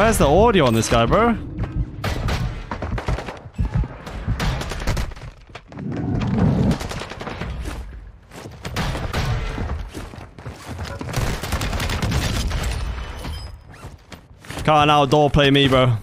Where's the audio on this guy, bro? Can't outdoor play me, bro.